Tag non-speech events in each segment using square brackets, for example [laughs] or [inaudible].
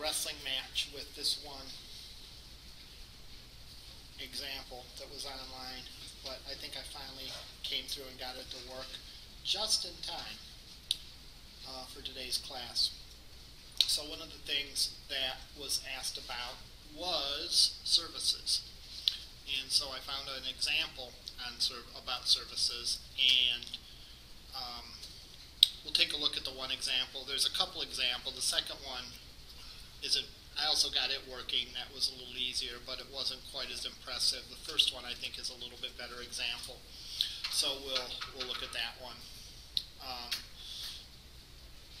wrestling match with this one example that was online, but I think I finally came through and got it to work just in time uh, for today's class. So one of the things that was asked about was services. And so I found an example on about services, and um, we'll take a look at the one example. There's a couple examples. The second one is a I also got it working. That was a little easier, but it wasn't quite as impressive. The first one I think is a little bit better example. So we'll we'll look at that one. Um,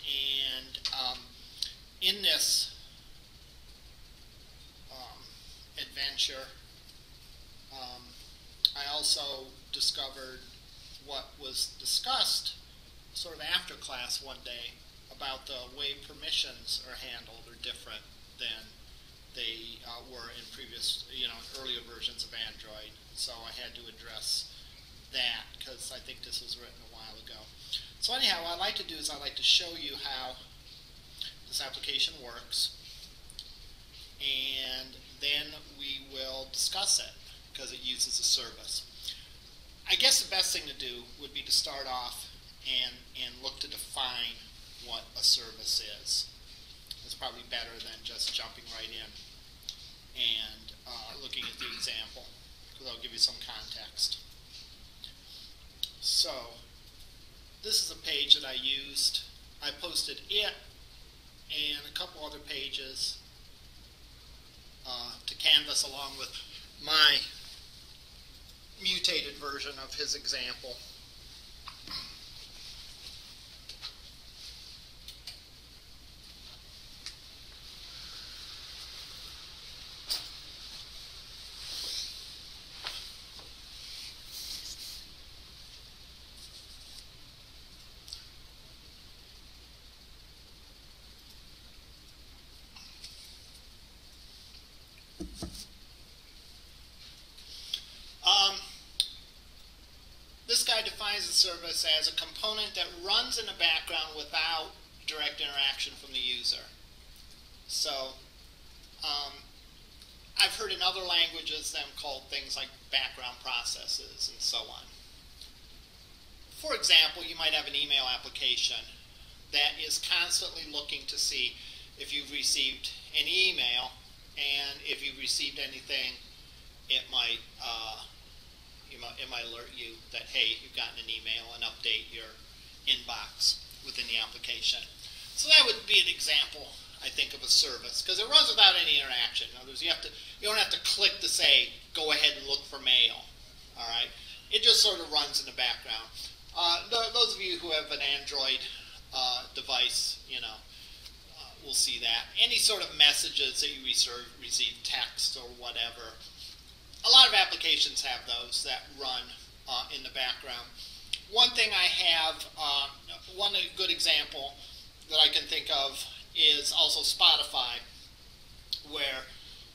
and um, in this um, adventure, um, I also discovered what was discussed sort of after class one day about the way permissions are handled different than they uh, were in previous, you know, earlier versions of Android. So I had to address that because I think this was written a while ago. So anyhow, what I like to do is I like to show you how this application works, and then we will discuss it because it uses a service. I guess the best thing to do would be to start off and, and look to define what a service is probably better than just jumping right in and uh, looking at the example, because I'll give you some context. So, this is a page that I used. I posted it and a couple other pages uh, to Canvas along with my mutated version of his example. As a component that runs in the background without direct interaction from the user. So um, I've heard in other languages them called things like background processes and so on. For example, you might have an email application that is constantly looking to see if you've received an email and if you've received anything, it might uh, it might alert you that, hey, you've gotten an email and update your inbox within the application. So that would be an example, I think, of a service because it runs without any interaction. In other words, you have to you don't have to click to say go ahead and look for mail. All right, it just sort of runs in the background. Uh, those of you who have an Android uh, device, you know, uh, will see that. Any sort of messages that you receive, receive text or whatever, a lot of applications have those that run uh, in the background. One thing I have, uh, one good example that I can think of is also Spotify, where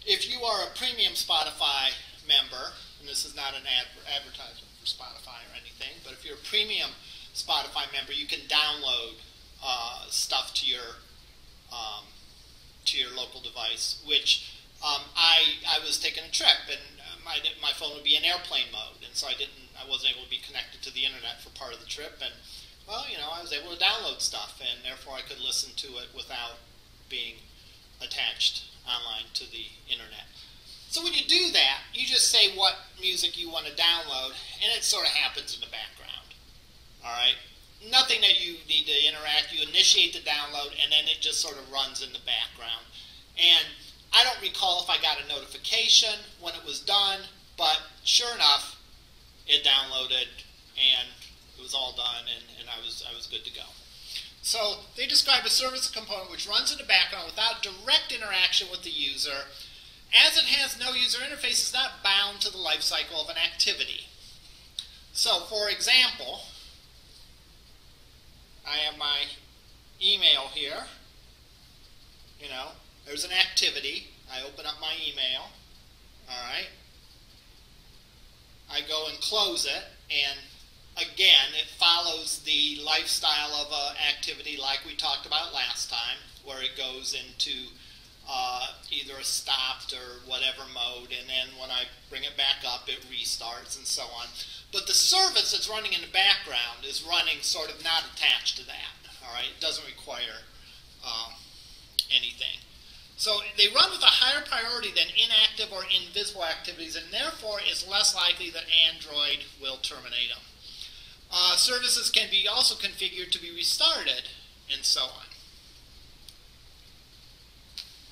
if you are a premium Spotify member, and this is not an ad advertisement for Spotify or anything, but if you're a premium Spotify member, you can download uh, stuff to your um, to your local device. Which um, I I was taking a trip and my, my phone would be in airplane mode, and so I didn't, I wasn't able to be connected to the internet for part of the trip, and well, you know, I was able to download stuff, and therefore I could listen to it without being attached online to the internet. So when you do that, you just say what music you want to download, and it sort of happens in the background. All right, nothing that you need to interact. You initiate the download, and then it just sort of runs in the background, and I don't recall if I got a notification when it was done, but sure enough, it downloaded and it was all done and, and I was I was good to go. So they describe a service component which runs in the background without direct interaction with the user. As it has no user interface, is not bound to the lifecycle of an activity. So, for example, I have my email here. You know, there's an activity. I open up my email. All right. I go and close it, and again, it follows the lifestyle of an activity like we talked about last time, where it goes into uh, either a stopped or whatever mode, and then when I bring it back up, it restarts and so on. But the service that's running in the background is running sort of not attached to that. All right, it doesn't require um, anything. So they run with a higher priority than inactive or invisible activities, and therefore it's less likely that Android will terminate them. Uh, services can be also configured to be restarted, and so on.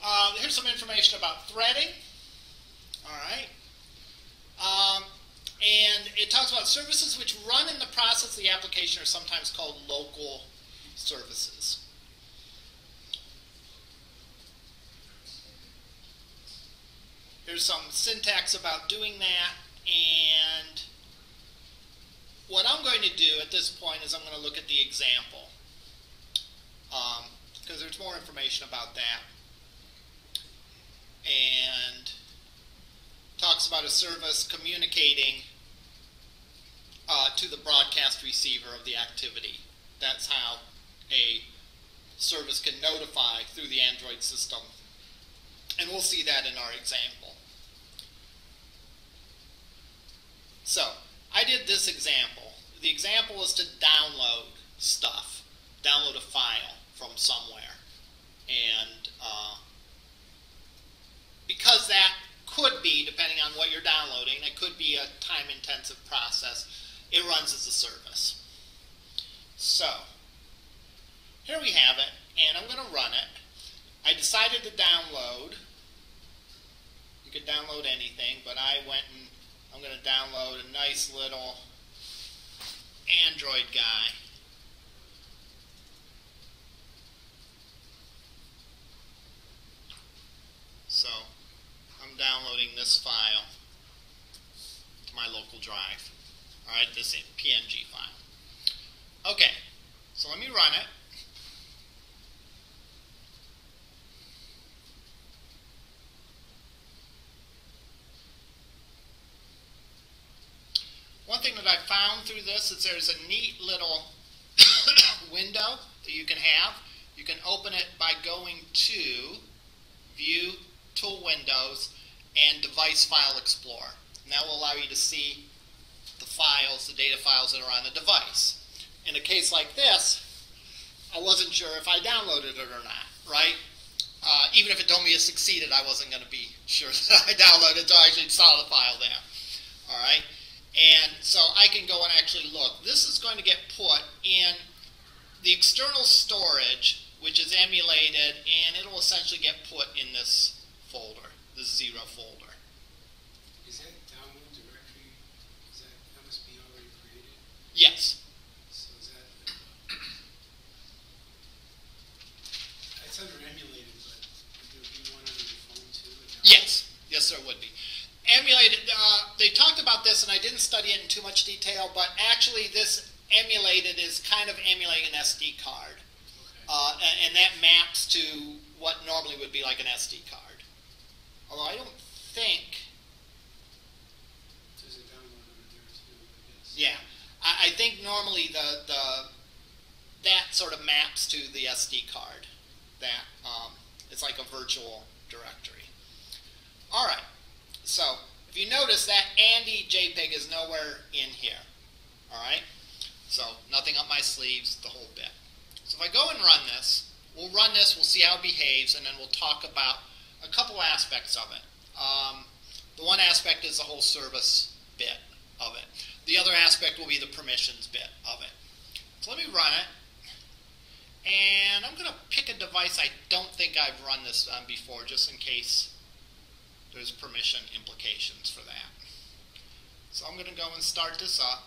Uh, here's some information about threading. All right. Um, and it talks about services which run in the process of the application are sometimes called local services. Here's some syntax about doing that. And what I'm going to do at this point is I'm going to look at the example. Because um, there's more information about that. And talks about a service communicating uh, to the broadcast receiver of the activity. That's how a service can notify through the Android system. And we'll see that in our example. So, I did this example. The example is to download stuff, download a file from somewhere. And uh, because that could be, depending on what you're downloading, it could be a time intensive process, it runs as a service. So, here we have it, and I'm going to run it. I decided to download. You could download anything, but I went and I'm going to download a nice little Android guy. So I'm downloading this file to my local drive. Alright, this PNG file. Okay, so let me run it. One thing that I found through this is there's a neat little [coughs] window that you can have. You can open it by going to View, Tool Windows, and Device File Explorer. And that will allow you to see the files, the data files that are on the device. In a case like this, I wasn't sure if I downloaded it or not, right? Uh, even if it told me it succeeded, I wasn't going to be sure [laughs] that I downloaded it, so I actually saw the file there. All right? And so I can go and actually look. This is going to get put in the external storage, which is emulated, and it'll essentially get put in this folder, this zero folder. Is that download directory, is that, that must be already created? Yes. So is that, uh, it's under emulated, but would there be one under the phone too? Yes. Yes, there would be emulated, uh, they talked about this, and I didn't study it in too much detail, but actually, this emulated is kind of emulating an SD card. Uh, and, and, that maps to what normally would be like an SD card. Although I don't think. There's a download over there too, I guess. Yeah. I, I think normally the, the that sort of maps to the SD card. That um, it's like a virtual directory. All right. So if you notice that Andy JPEG is nowhere in here. Alright? So nothing up my sleeves, the whole bit. So if I go and run this, we'll run this, we'll see how it behaves, and then we'll talk about a couple aspects of it. Um, the one aspect is the whole service bit of it. The other aspect will be the permissions bit of it. So let me run it. And I'm going to pick a device I don't think I've run this on before, just in case there's permission implications for that. So I'm going to go and start this up.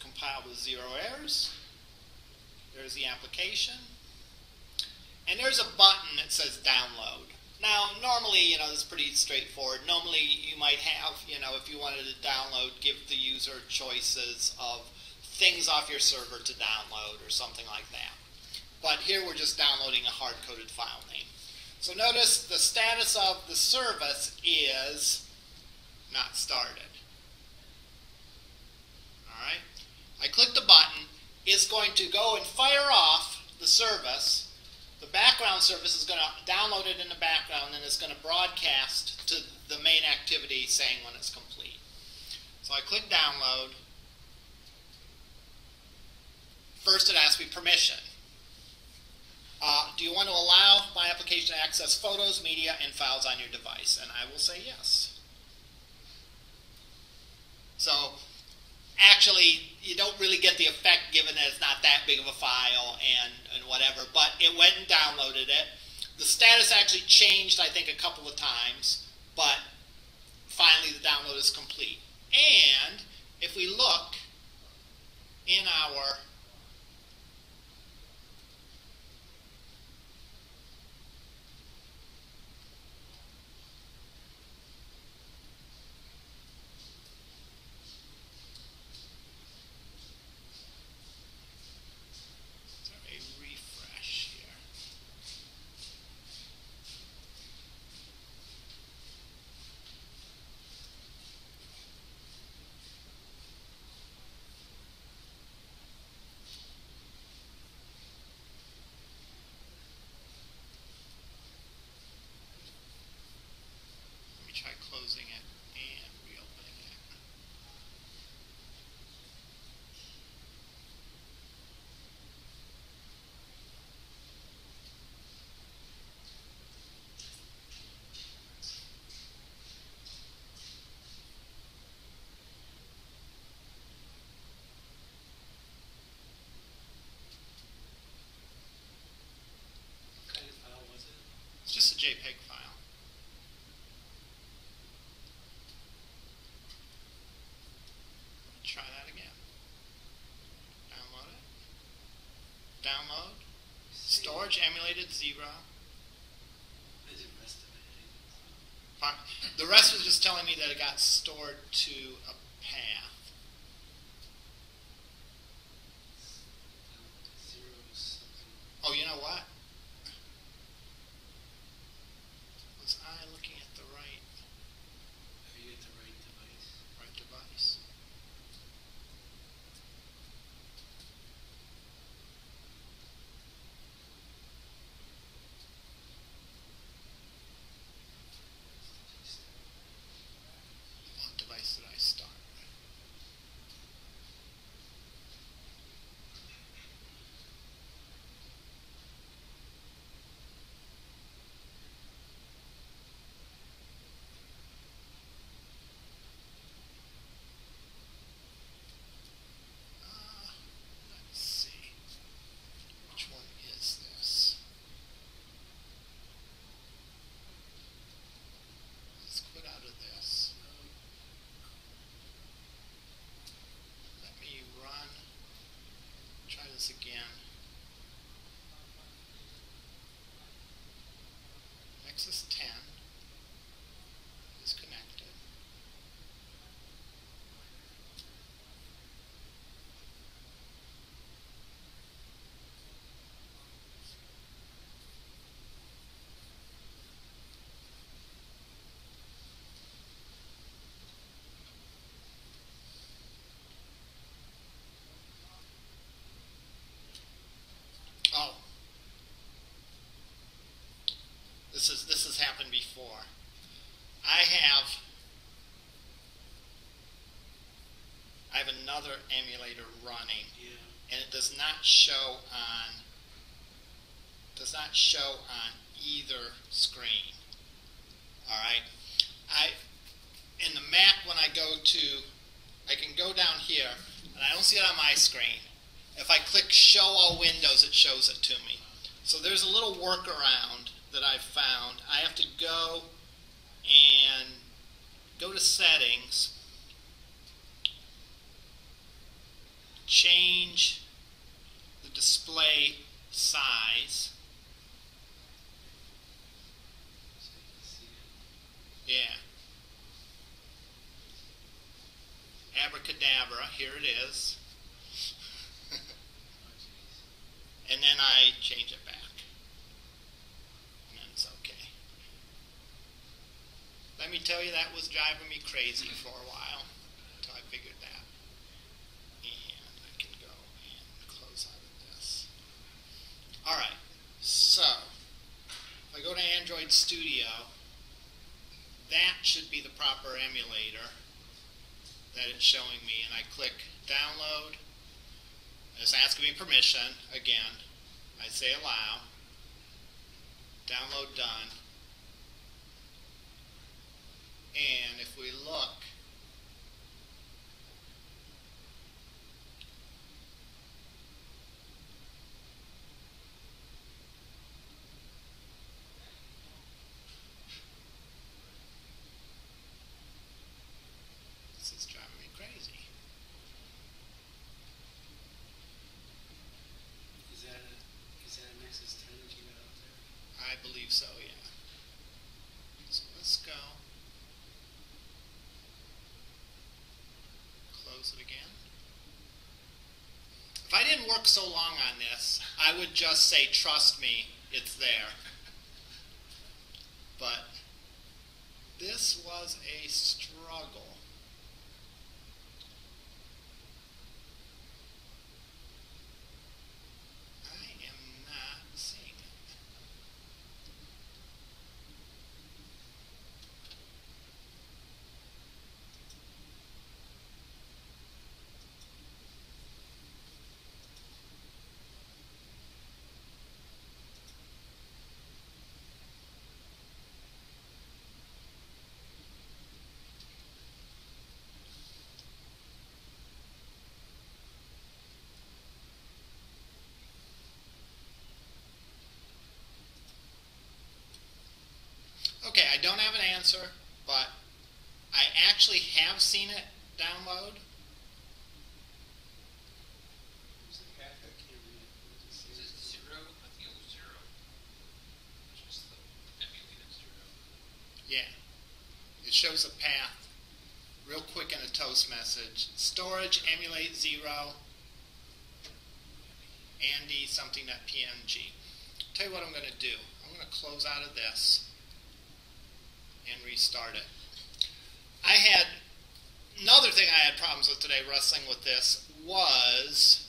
Compile with zero errors. There's the application. And there's a button that says download. Now, normally, you know, this is pretty straightforward. Normally, you might have, you know, if you wanted to download, give the user choices of things off your server to download or something like that. But here we're just downloading a hard-coded file name. So notice the status of the service is not started. Alright? I click the button, it's going to go and fire off the service. The background service is going to download it in the background and it's going to broadcast to the main activity saying when it's complete. So I click download. First it asks me permission. Uh, do you want to allow my application to access photos, media, and files on your device? And I will say yes. So actually, you don't really get the effect given that it's not that big of a file and, and whatever, but it went and downloaded it. The status actually changed, I think, a couple of times, but finally the download is complete. And if we look in our a refresh here. Let me try closing it and reopening it. What kind of file was it? It's just a JPEG file. Try that again. Download it. Download. Storage emulated? Fine. The rest was just telling me that it got stored to a path. Zero something. Oh, you know what? Was I looking at the right Are you at the right device? right device? What device did I start? Uh, let's see. Which one is this? Let's quit out of this. Let me run. Try this again. Nexus 10 is connected. Oh. This is this has happened before. I have I have another emulator running Yeah. and it does not show on does not show on either screen. All right. I in the Mac when I go to I can go down here and I don't see it on my screen. If I click show all windows it shows it to me. So there's a little workaround that I've found. I have to go and go to settings change the display size. Yeah. Abracadabra, here it is. [laughs] And then I change it back. And then it's okay. Let me tell you, that was driving me crazy for a while until I figured that. And I can go and close out of this. All right, so if I go to Android Studio, that should be the proper emulator that it's showing me. And I click download. It's asking me permission again. I say allow. Download done. And if we look, this is driving me crazy. Is that a, is that a Nexus ten that you got out there? I believe so, yeah. So let's go. Close it again. If So long on this, I would just say, trust me, it's there. But this was a struggle. I am not seeing it. Okay, I don't have an answer, but I actually have seen it download. Who's the path? I can't read it. What does it Is say? it zero? I think it was zero. It's just the emulated zero. Yeah. It shows a path real quick in a toast message. Storage emulate zero. Andy something.png. Tell you what I'm going to do. I'm going to close out of this and restart it. I had another thing I had problems with today wrestling with this was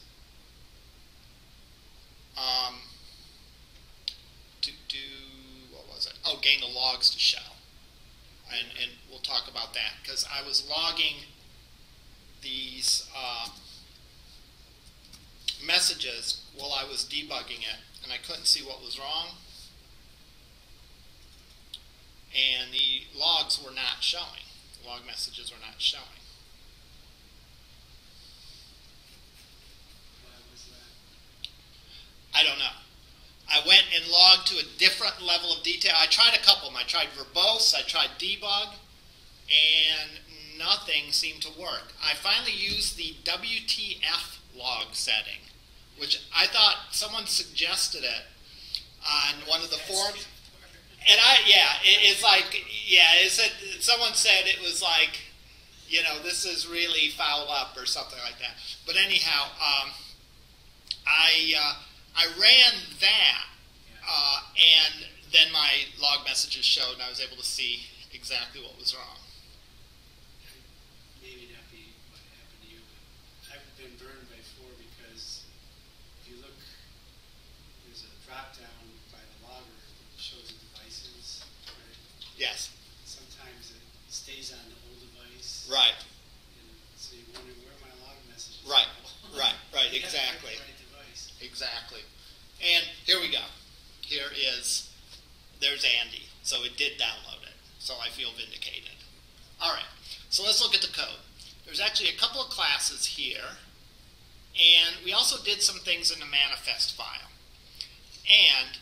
um, to do what was it? Oh, getting the logs to show, and and we'll talk about that because I was logging these uh, messages while I was debugging it, and I couldn't see what was wrong, and the logs were not showing. The log messages were not showing. Why was that? I don't know. I went and logged to a different level of detail. I tried a couple of them. I tried verbose, I tried debug, and nothing seemed to work. I finally used the WTF log setting, which I thought someone suggested it on one of the forums. And I, yeah, it, it's like, yeah, it said, someone said it was like, you know, this is really foul up or something like that. But anyhow, um, I, uh, I ran that, uh, and then my log messages showed, and I was able to see exactly what was wrong. Maybe not be what happened to you, but I've been burned before because if you look, there's a drop down by the logger that shows the devices, right? Yes, Sometimes it stays on the old device. right, And so you wonder where my log messages Right, [laughs] right, right, You gotta pick exactly. right device. exactly. And here we go. Here is, there's Andy. So it did download it. So I feel vindicated. All right, so let's look at the code. There's actually a couple of classes here, and we also did some things in the manifest file. And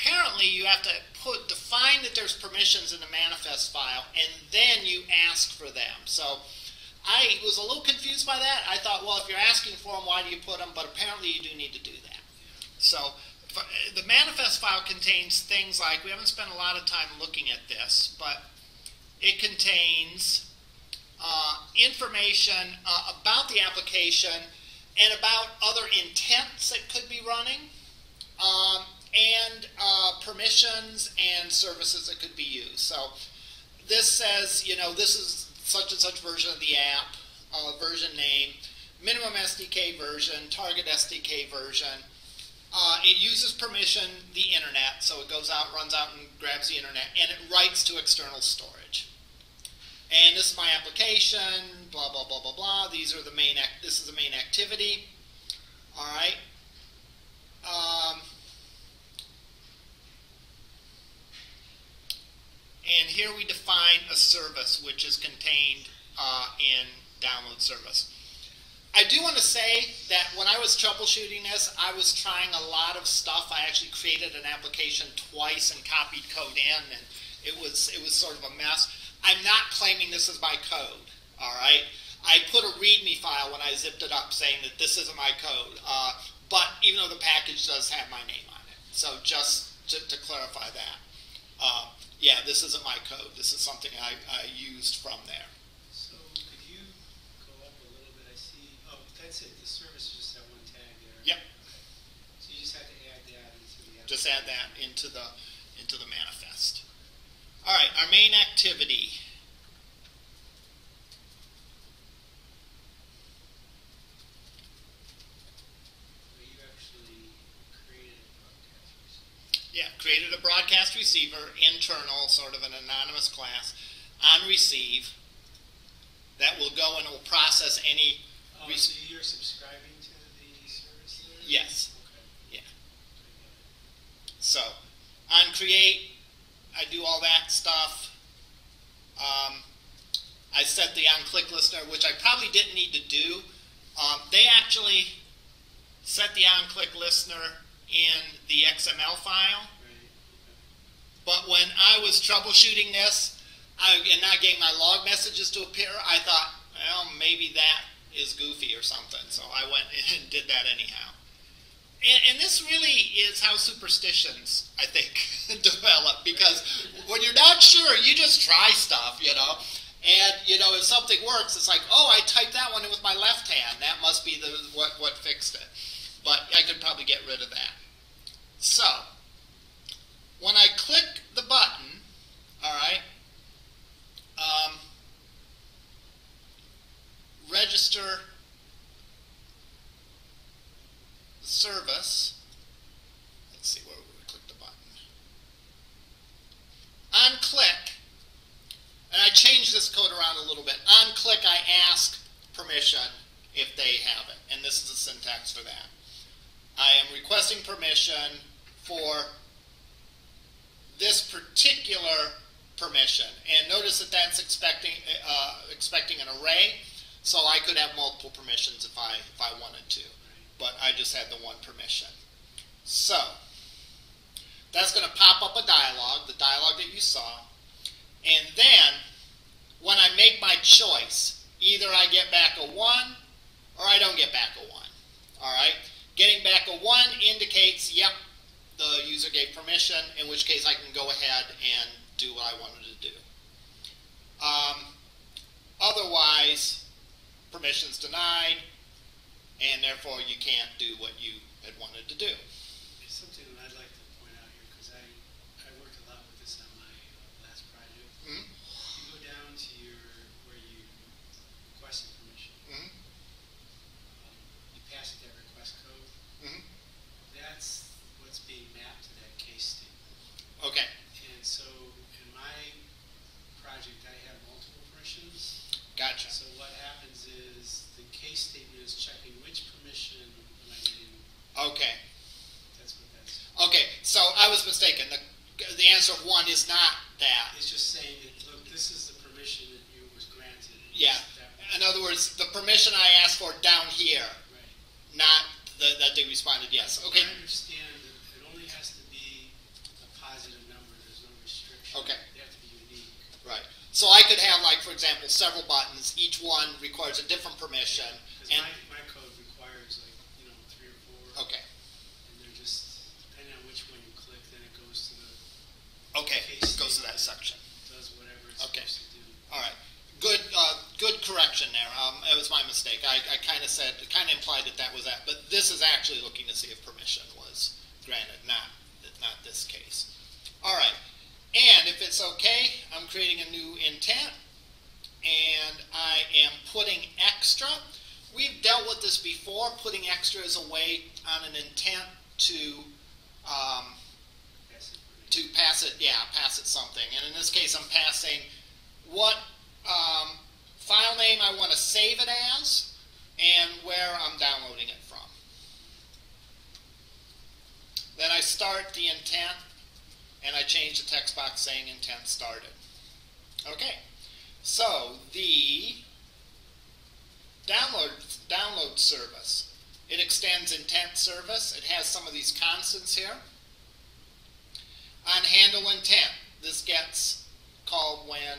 apparently you have to put define that there's permissions in the manifest file, and then you ask for them. So I was a little confused by that. I thought, well, if you're asking for them, why do you put them? But apparently you do need to do that. So f- the manifest file contains things like we haven't spent a lot of time looking at this, but it contains uh, information uh, about the application and about other intents that could be running, um, and uh, permissions and services that could be used. So this says, you know, this is such and such version of the app, uh, version name, minimum SDK version, target SDK version. Uh, it uses permission the internet, so it goes out, runs out, and grabs the internet, and it writes to external storage. And this is my application, blah blah blah blah blah. These are the main. This is the main activity. All right. Um, and here we define a service which is contained uh, in download service. I do want to say that when I was troubleshooting this, I was trying a lot of stuff. I actually created an application twice and copied code in, and it was it was sort of a mess. I'm not claiming this is my code. All right, I put a README file when I zipped it up saying that this isn't my code. Uh, but even though the package does have my name on it, so just to, to clarify that, uh, yeah, this isn't my code. This is something I, I used from there. So could you go up a little bit? I see, oh, that's it, the service is just that one tag there. Yep. Okay. So you just had to add that into the. Just add that into the into the manifest. All right, our main activity. So you actually created a broadcast receiver. Yeah, created a broadcast receiver, internal, sort of an anonymous class, on receive. That will go and will process any. Oh, rec- so you're subscribing to the service there? Yes. Okay. Yeah. I get it. So, on create, I do all that stuff. Um, I set the on click listener, which I probably didn't need to do. Um, they actually set the on click listener in the XML file. But when I was troubleshooting this I, and not getting my log messages to appear, I thought, well, maybe that is goofy or something. So I went [laughs] and did that anyhow. And, and this really is how superstitions, I think, [laughs] develop because when you're not sure, you just try stuff, you know. And you know, if something works, it's like, oh, I typed that one in with my left hand. That must be the what what fixed it. But I could probably get rid of that. So when I click the button, all right, um, register service. Let's see where we click the button. On click, and I change this code around a little bit. On click, I ask permission if they have it, and this is the syntax for that. I am requesting permission for this particular permission. And notice that that's expecting uh, expecting an array, so I could have multiple permissions if I if I wanted to. But I just had the one permission. So that's going to pop up a dialog, the dialog that you saw, and then when I make my choice, either I get back a one or I don't get back a one. All right, getting back a one indicates, yep, the user gave permission, in which case I can go ahead and do what I wanted to do. Um, otherwise, permission's denied, and therefore you can't do what you had wanted to do. There's something that I'd like to point out here, because I, I worked a lot with this on my uh, last project. Mhm. You go down to your, where you requested permission, Mhm. um, you pass it that request code, Mhm. that's what's being mapped to that case statement. Okay. And so in my project, I have multiple permissions. Gotcha. So what happens is the case statement is checking which permission am I getting, Okay. that's what that's, Okay. So I was mistaken. The the answer of one is not that. it's just saying that, look, this is the permission that you was granted. Yeah. That- In other words, the permission I asked for down here, Right. not the, that they responded yes. Okay. I understand that it only has to be a positive number, there's no restriction. Okay. They have to be unique. Right. So I could have, like, for example, several buttons. Each one requires a different permission. Because And my, my code requires like, you know, three or four. okay. And they're just, depending on which one you click, then it goes to the, Okay. Case Goes to that statement. section. does whatever it's Okay. supposed to do. All right. Good. Uh, good correction there. Um, it was my mistake. I, I kind of said, kind of implied that that was that, but this is actually looking to see if permission was granted, not not this case. All right. And if it's okay, I'm I'm creating a new intent and I am putting extra. We've with this before. Putting extra is a way on an intent to um, to pass it, yeah, pass it something. And in this case, I'm passing what um, file name I want to save it as and where I'm downloading it from. Then I start the intent and I change the text box saying intent started. Okay, so the download download service. It extends intent service. It has some of these constants here on handle intent. This gets called when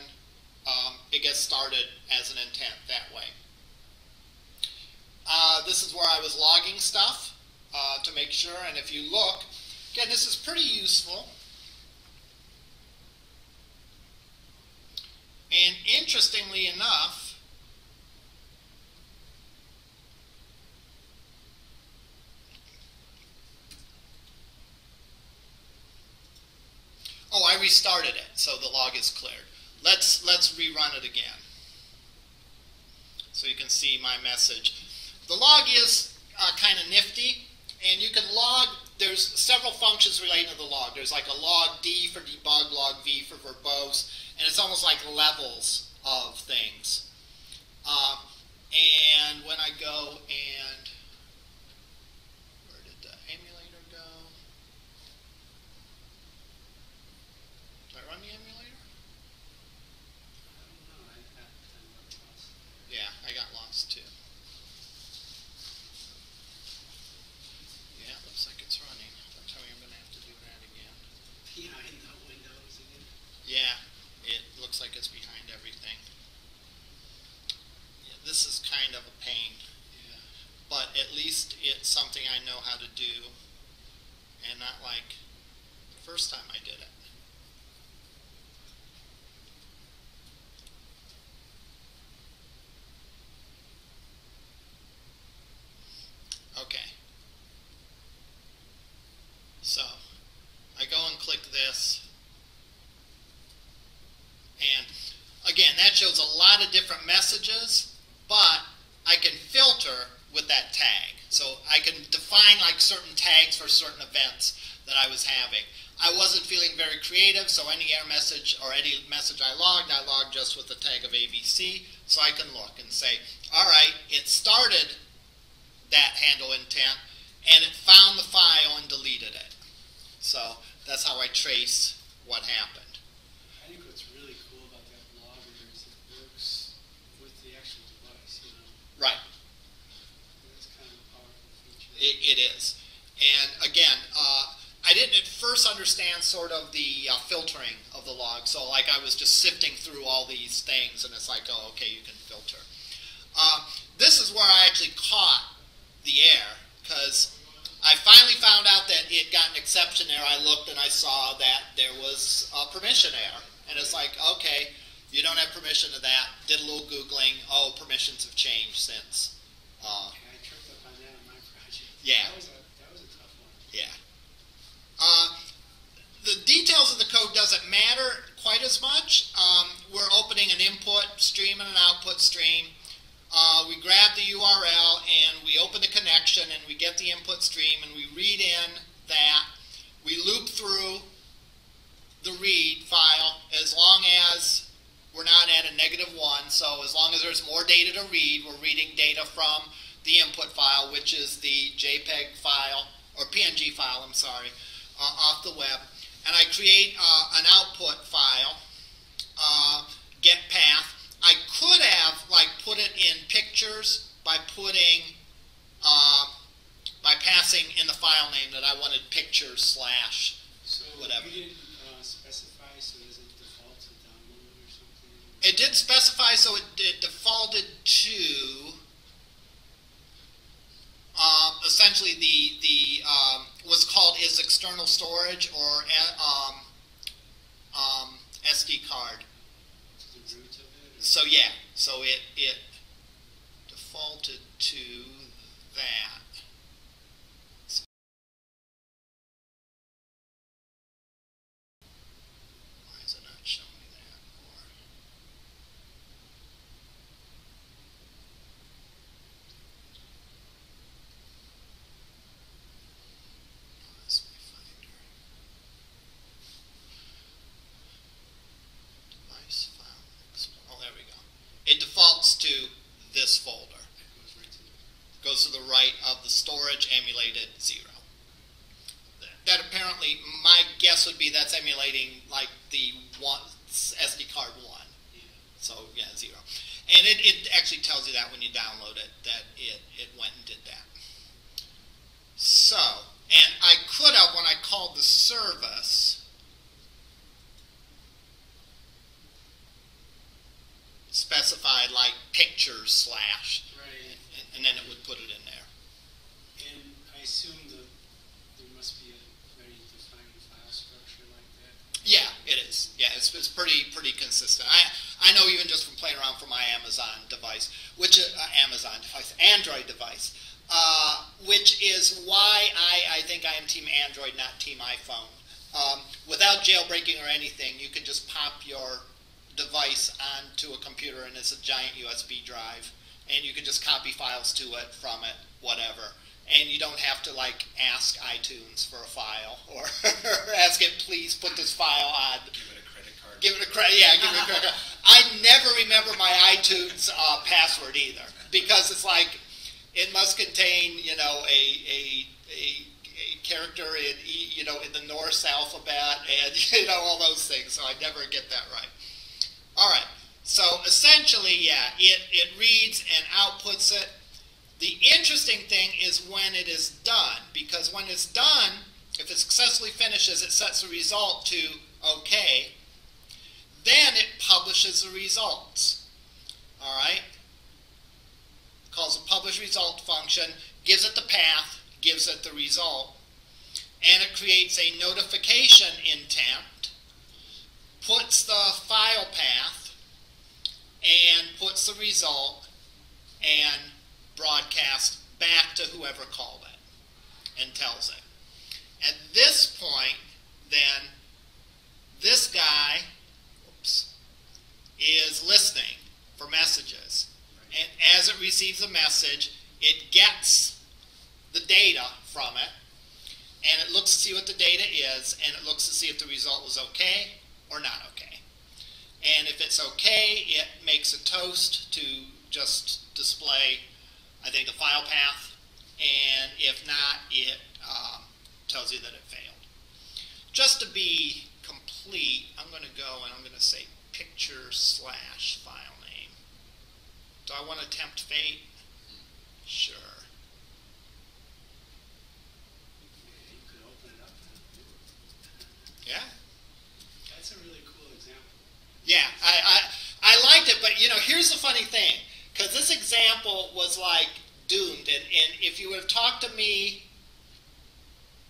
um, it gets started as an intent that way. Uh, this is where I was logging stuff uh, to make sure, and if you look, again, this is pretty useful. And interestingly enough, Oh, I restarted it, so the log is cleared. Let's let's rerun it again. So you can see my message. The log is uh, kind of nifty, and you can log. There's several functions relating to the log. There's like a log D for debug, log V for verbose, and it's almost like levels of things. Um, and when I go and where did the emulator go? Did I run the emulator? I don't know, I, I, I'm not lost. Yeah, I got lost too. Yeah, looks like it's running. Don't tell me I'm gonna have to do that again. Behind the windows again. Yeah, it looks like it's behind everything. Yeah, this is kind of a pain, Yeah. but at least it's something I know how to do, and not like the first time I did it. Okay. So, I go and click this. And again, that shows a lot of different messages, but I can filter with that tag. So I can define like certain tags for certain events that I was having. I wasn't feeling very creative, so any error message or any message I logged, I logged just with the tag of ABC, so I can look and say, all right, it started that handle intent, and it found the file and deleted it. So that's how I trace what happened. I think what's really cool about that logger is it works with the actual device, you know. Right. That's kind of a powerful feature. It, is. And again, uh, I didn't at first understand sort of the uh, filtering of the log. So, like, I was just sifting through all these things, and it's like, oh, okay, you can filter. Uh, this is where I actually caught the error because I finally found out that it got an exception error. I looked and I saw that there was a permission error. And it's like, okay, you don't have permission to that. Did a little Googling. Oh, permissions have changed since. Uh, Okay, I tripped up on that on my project. Yeah. That was a, that was a tough one. Yeah. Uh, the details of the code doesn't matter quite as much. Um, we're opening an input stream and an output stream. Uh, we grab the URL and we open the connection and we get the input stream and we read in that. We loop through the read file as long as we're not at a negative one. So as long as there's more data to read, we're reading data from the input file, which is the JPEG file or PNG file. I'm sorry, uh, off the web, and I create uh, an output file. Uh, get path. I could have like put it in pictures by putting uh, by passing in the file name that I wanted pictures slash So Whatever. uh, specify, so does it default to download or something? It did specify, so it, it defaulted to um, essentially the the um, what's called is external storage or uh, um, um, SD card. So yeah, so it it defaulted to that? storage emulated zero. That apparently, my guess would be that's emulating like the one SD card one. Yeah. So yeah, zero. And it, it actually tells you that when you download it, that it, it went and did that. So, and I could have, when I called the service, specified like pictures slash, Right. and, and then it would put it in there. And I assume that there must be a very defined file structure like that. Yeah, it is. Yeah, it's, it's pretty pretty consistent. I I know even just from playing around from my Amazon device, which uh, Amazon device, Android device, uh, which is why I I think I am Team Android, not Team iPhone. Um, without jailbreaking or anything, you can just pop your device onto a computer, and it's a giant USB drive, and you can just copy files to it from it, whatever. And you don't have to like ask iTunes for a file [laughs] or ask it, please put this file on Give it a credit card. Give it a credit. Yeah, give it a credit. Card. [laughs] I never remember my iTunes uh, password either because it's like it must contain, you know, a a, a, a character in e- you know in the Norse alphabet and [laughs] you know all those things. So I never get that right. All right. So essentially, yeah, it it reads and outputs it. The interesting thing is when it is done, because when it's done, if it successfully finishes, it sets the result to OK. Then it publishes the results. All right? Calls the publish result function, gives it the path, gives it the result, and it creates a notification intent, puts the file path, and puts the result, and broadcasts back to whoever called it and tells it. At this point, then, this guy oops, is listening for messages. And as it receives a message, it gets the data from it, and it looks to see what the data is, and it looks to see if the result was okay or not okay. And if it's okay, it makes a toast to just display, I think, the file path, and if not, it um, tells you that it failed. Just to be complete, I'm going to go and I'm going to say picture slash file name. Do I want to tempt fate? Sure. You could open it up and do it. Yeah. That's a really cool example. Yeah, I, I, I liked it, but you know, here's the funny thing, because this example was like doomed, and, and if you would have talked to me,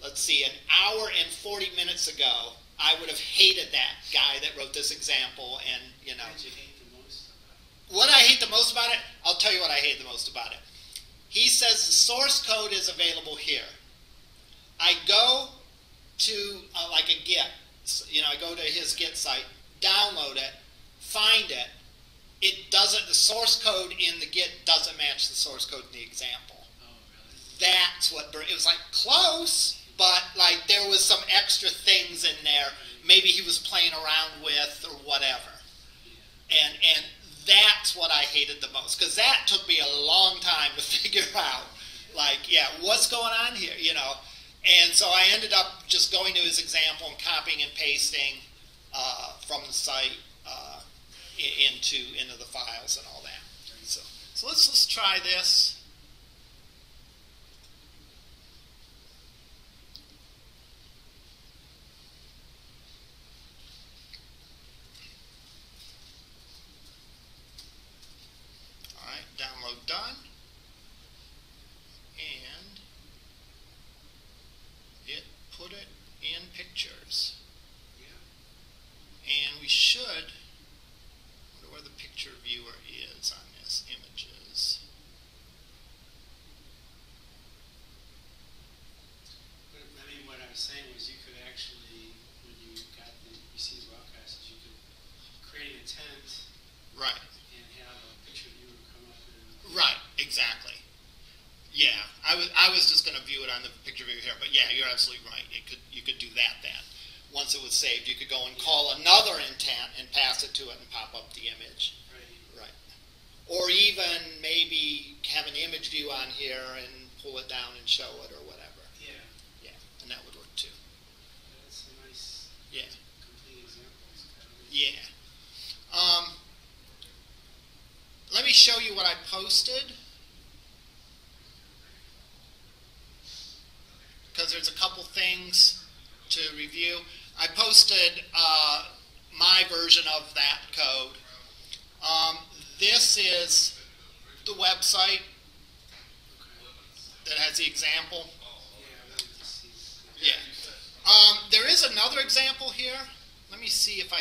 let's see, an hour and 40 minutes ago, I would have hated that guy that wrote this example, and you know, What you hate the most about it? what I hate the most about it, I'll tell you what I hate the most about it. He says the source code is available here. I go to uh, like a Git, you know, I go to his Git site, download it, find it. It doesn't. The source code in the Git doesn't match the source code in the example. Oh, really? That's what it was like close, but like there was some extra things in there. Maybe he was playing around with or whatever Yeah. and and that's what I hated the most because that took me a long time to [laughs] figure out. Like, yeah, what's going on here? You know, and so I ended up just going to his example and copying and pasting uh, from the site into into the files and all that. So so let's let's try this. All right, download done. And it put it in pictures. Yeah. And we should wonder where the picture viewer is on this images. But, I mean, what I was saying was you could actually, when you got the received broadcasts, you could create an intent Right. and have a picture viewer come up and. Right, exactly. Yeah, I was I was just going to view it on the picture viewer here, but yeah, you're absolutely right. It could you could do that then. Once it was saved, you could go and call another intent and pass it to it and pop up the image. Right. Right. or even maybe have an image view on here and pull it down and show it or whatever. Yeah, Yeah, and that would work too. that's a nice, Yeah. complete example. It's kind of- Yeah. Um, let me show you what I posted. Because there's a couple things to review. I posted uh, my version of that code. Um, this is the website that has the example. Yeah, I wanted to see. Yeah. Um, there is another example here. Let me see if I.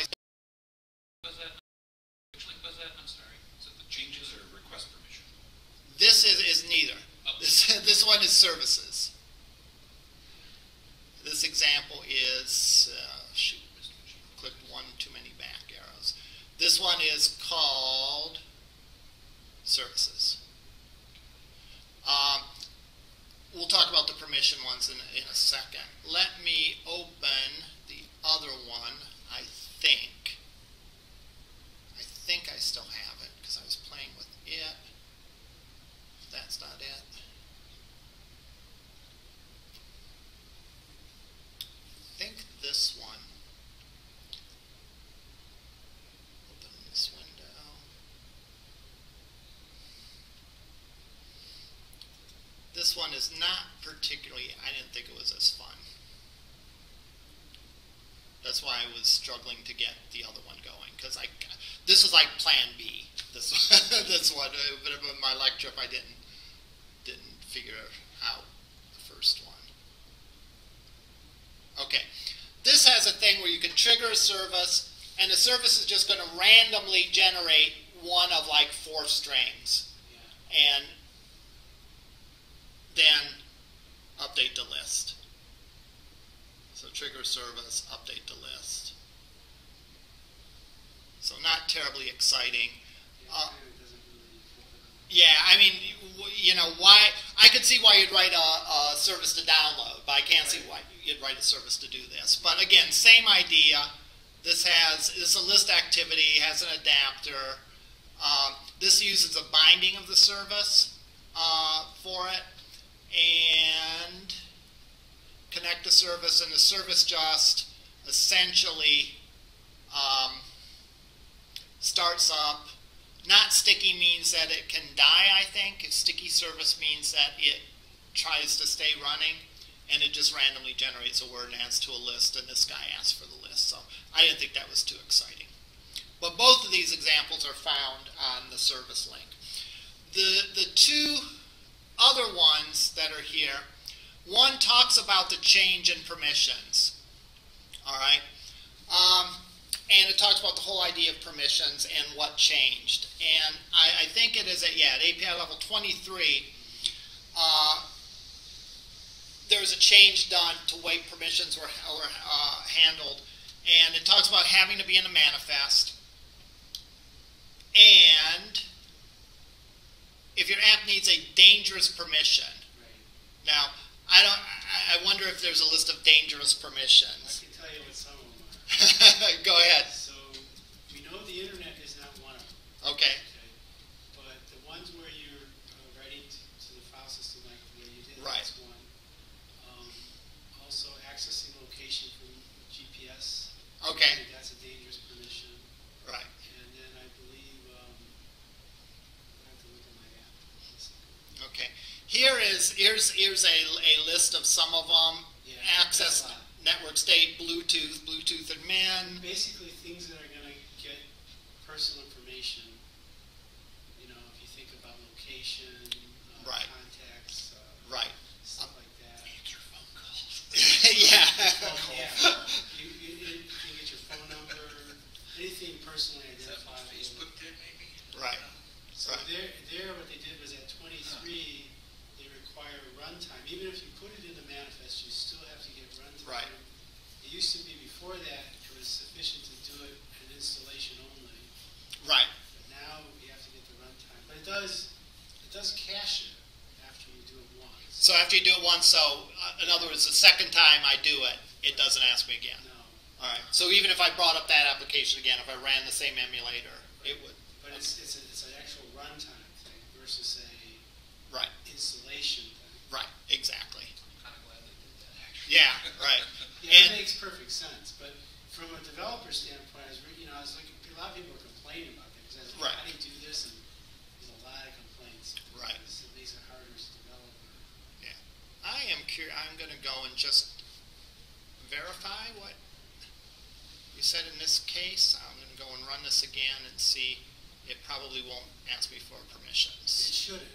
Was that, which link was that? I'm sorry. Is it the changes or request permission? This is, is neither. Oh. This, this one is services. This example is, uh, shoot, clicked one too many back arrows. This one is called services. Um, we'll talk about the permission ones in, in a second. Let me open the other one, I think. I think I still have it because I was playing with it. That's not it. I think this one. Open this window. This one is not particularly, I didn't think it was as fun. That's why I was struggling to get the other one going because I, this was like Plan B. [laughs] This this one, uh, but in my lecture, if I didn't didn't figure out the first one. Okay, this has a thing where you can trigger a service, and the service is just going to randomly generate one of like four strings, Yeah. and then update the list. So trigger service, update the list. So not terribly exciting. Yeah, Uh. Yeah, I mean, you know, why? I could see why you'd write a, a service to download, but I can't see why you'd write a service to do this. But again, same idea. This has this is a list activity, has an adapter. Um, this uses a binding of the service uh, for it, and connect the service, and the service just essentially um, starts up. Not sticky means that it can die, I think. If sticky service means that it tries to stay running and it just randomly generates a word and adds to a list, and this guy asks for the list. So I didn't think that was too exciting. But both of these examples are found on the service link. The, the two other ones that are here, one talks about the change in permissions. All right? Um, and it talks about the whole idea of permissions and what changed. And I, I think it is at yeah at API level 23. Uh, there was a change done to way permissions were, uh, handled, and it talks about having to be in a manifest. And if your app needs a dangerous permission, Right. now I don't. I wonder if there's a list of dangerous permissions. I can tell you what some of them are. [laughs] Go ahead. So we know the internet is not one of them. Okay. Okay, but the ones where you're uh, writing to, to the file system, like where you did, Right. that's one. Um, also accessing location from GPS. Okay. think that's a dangerous permission. Right. And then I believe, um, I have to look at my app. One second. Okay. Here is here's here's a, a list of some of them. Yeah, Access that's a lot. network state, Bluetooth, Bluetooth and man. Basically, things that are gonna get personal information, you know, if you think about location, uh, Right. contacts, uh, Right. stuff like that. Answer phone calls. [laughs] yeah. Yeah, you, you, you can get your phone number, anything personally Is that what identifiable. Facebook did, maybe? Right. So Right. there, there, what they did was at twenty-three, they require runtime, even if you put it in the manifest, you still have to get runtime. Right. It used to be before that, it was sufficient to do it an installation only, Right. but now you have to get the runtime. But it does, it does cache it after you do it once. So after you do it once, so uh, in other words, the second time I do it, it doesn't ask me again. No, All right. So even if I brought up that application again, if I ran the same emulator, it would. But it's, it's, a- it's an actual runtime thing versus a Right, installation thing. right, exactly. I'm kind of glad they did that, actually. Yeah, right. [laughs] Yeah, And- it makes perfect sense, but from a developer standpoint, I was, you know, I was looking, a lot of people were complaining about that, because I was like, Right. how do you do this, and there's a lot of complaints. Right. It makes it harder as a developer. Yeah. I am curious, I'm gonna go and just verify what you said in this case. I'm gonna go and run this again and see. It probably won't ask me for permissions. It shouldn't.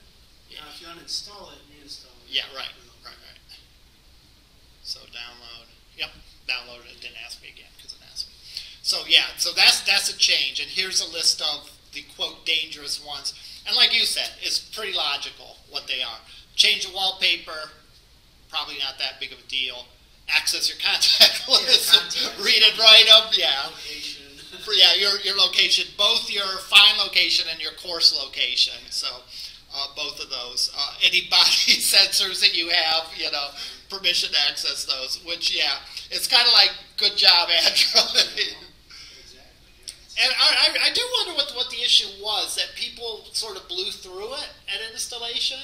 Now, if you uninstall it, reinstall it. Yeah, right, right, right. So download, yep, download it, didn't ask me again, because it asked me. So, yeah, so that's, that's a change, and here's a list of the quote dangerous ones. And like you said, it's pretty logical what they are. Change the wallpaper, probably not that big of a deal. Access your contact [laughs] Yeah, list, contacts. read and write them, yeah. Location. For, yeah, your, your location, both your fine location and your coarse location. So, uh, both of those. Uh, any body [laughs] sensors that you have, you know, permission to access those. Which, yeah, it's kind of like good job, [laughs] Android. Exactly, and I, I, I do wonder what what the issue was that people sort of blew through it at installation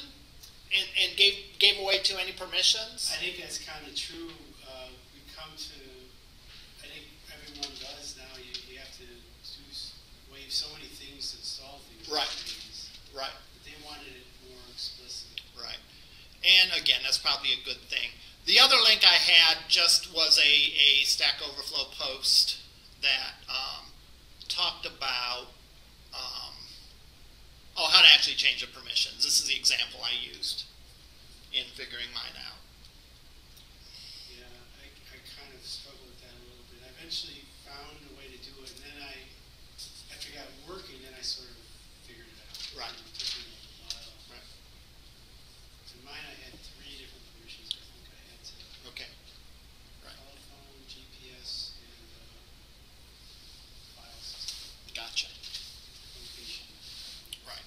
and, and gave gave away too any permissions. I think that's kind of true. Uh, we come to, I think everyone does now. You, you have to do, waive so many things to install things. Right. nowadays. Right. But they wanted it more explicit. Right. And again, that's probably a good thing. The other link I had just was a, a Stack Overflow post that um, talked about um, oh how to actually change the permissions. This is the example I used in figuring mine out. Yeah, I, I kind of struggled with that a little bit. I eventually found a way to do it, and then I, after it got working, then I sort of figured it out. Right. It took me a while. Right. In mine, I had three different permissions. I think I had to Okay. Right. telephone, GPS, and uh, file system, Gotcha. location. Right.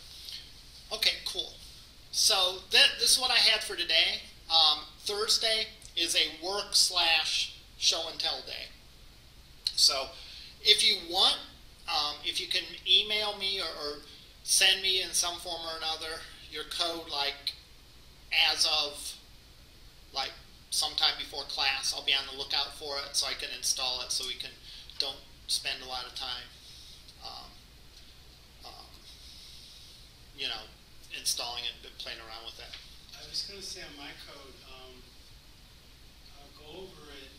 Okay, cool. So that, this is what I had for today. Um, Thursday is a work slash show and tell day. So if you want, um, if you can email me or, or send me in some form or another your code, like as of like sometime before class, I'll be on the lookout for it so I can install it so we can don't spend a lot of time. Um, um, you know, installing it and playing around with it. I was going to say on my code, um, I'll go over it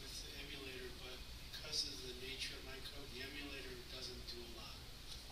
with the emulator, but because of the nature of my code, the emulator doesn't do a lot.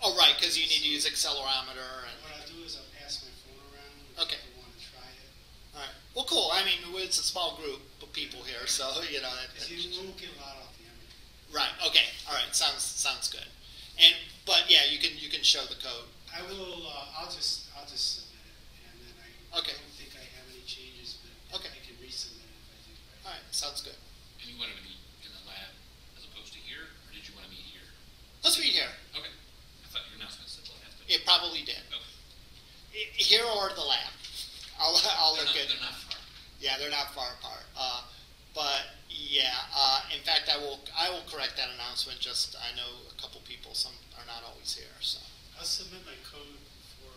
Oh, right, because you need to use accelerometer and. What I'll do is I'll pass my phone around if Okay. people want to try it. All right. Well, cool. I mean, it's a small group of people here, so [laughs] you know. That, you won't get a lot off the emulator. right. Okay. All right. Sounds sounds good. And but yeah, you can you can show the code. I will, uh, I'll just, I'll just submit it, and then I Okay. don't think I have any changes, but Okay. I can resubmit it if I do, right? All right. Sounds good. And you wanted to meet in the lab as opposed to here, or did you want to meet here? Let's read here. Okay. I thought your announcement said the lab, but. It probably did. Okay. Here or the lab. I'll I'll They're look not, at. they're not far. Yeah, they're not far apart. Uh, but yeah, uh, in fact, I will I will correct that announcement. Just I know a couple people, some are not always here, so. I'll submit my code for,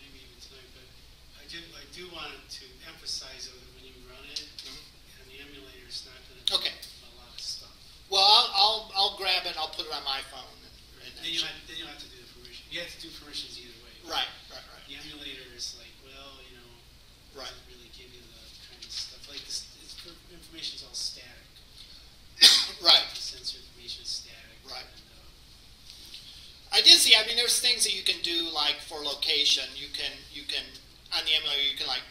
maybe even tonight, but I do, I do want to emphasize though that when you run it, Mhm. and the emulator is not gonna do Okay. a lot of stuff. Well, I'll, I'll, I'll grab it. and I'll put it on my phone. And, and Then you have, then you have to do the permission, you have to do permissions either way. right, right, right, The emulator is like, well, you know, right, doesn't really give you the kind of stuff, like this, it's, information's all static. [coughs] right. The sensor information is static. Right. and, uh, I did see. I mean, there's things that you can do like for location. You can, you can on the emulator. You can like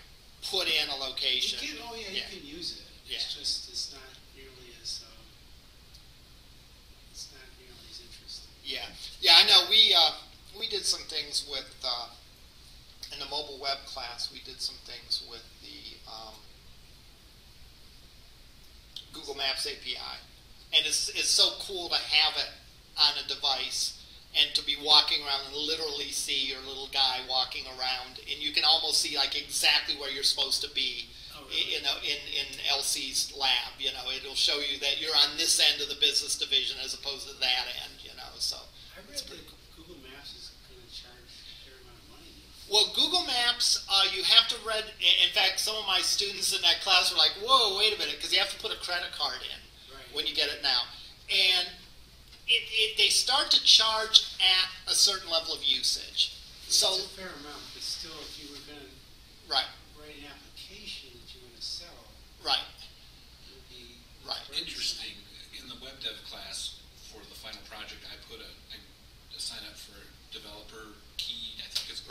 put in a location. You can, oh yeah, Yeah. you can use it. Yeah. It's just, it's not nearly as, um, it's not nearly as interesting. Yeah, I know. We uh, we did some things with uh, in the mobile web class. We did some things with the um, Google Maps API, and it's it's so cool to have it on a device and to be walking around and literally see your little guy walking around, and you can almost see like exactly where you're supposed to be. Oh, really? You know, in, in Elsie's lab, you know, it'll show you that you're on this end of the business division as opposed to that end, Well, Google Maps, uh, you have to read. In fact, some of my students in that class were like, "Whoa, wait a minute," because you have to put a credit card in right. when you get it now, and it, it, they start to charge at a certain level of usage. It's so a fair amount, but still, if you were going to right. write an application that you want to sell, right, it would be right interesting.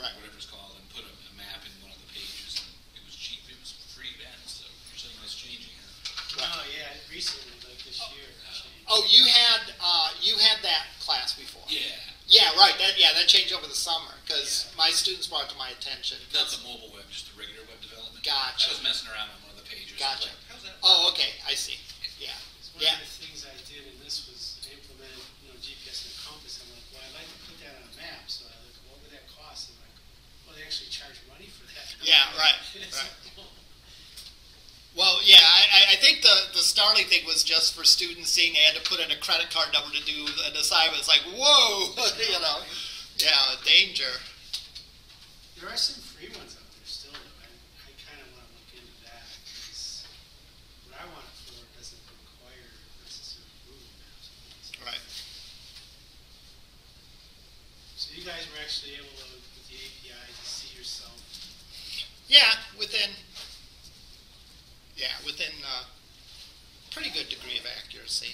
Right. whatever it's called, and put a, a map in one of the pages, and it was cheap, it was free then, so you're saying that's changing here. Right. Oh, yeah, recently, like this year, it changed. Oh, you had uh, you had that class before. Yeah, Yeah, right. That yeah, that changed over the summer because Yeah. my students brought it to my attention. not 'cause- the mobile web, just the regular web development. Gotcha. I was messing around on one of the pages. Gotcha. like, How's that? oh, okay, I see. Yeah, It's yeah, of the things I did in this was I implemented, you know, GPS and compass. I'm like, well, I'd like to put that on a map, so I look, what would that cost? I'm like, well, they actually charge money for that. Yeah, right, right. Well, yeah, I, I- think the, the startling thing was just for students seeing they had to put in a credit card number to do an assignment. It's like, whoa, [laughs] you know, yeah, danger. There are some free ones out there still, though. I, I kind of want to look into that because what I want it for doesn't require necessarily Google Maps. Right. So you guys were actually able to, with the API, to see yourself. Yeah, within, yeah, within uh, pretty good degree of accuracy.